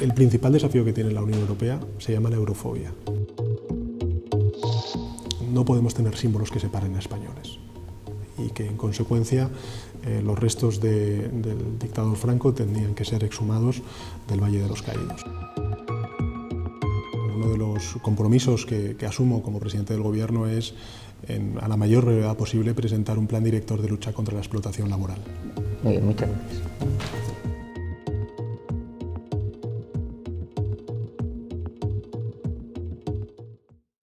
El principal desafío que tiene la Unión Europea se llama la eurofobia. No podemos tener símbolos que separen a españoles y que en consecuencia eh, los restos del dictador Franco tendrían que ser exhumados del Valle de los Caídos. Uno de los compromisos que, asumo como presidente del Gobierno es, a la mayor brevedad posible, presentar un plan director de lucha contra la explotación laboral. Muy bien, muchas gracias.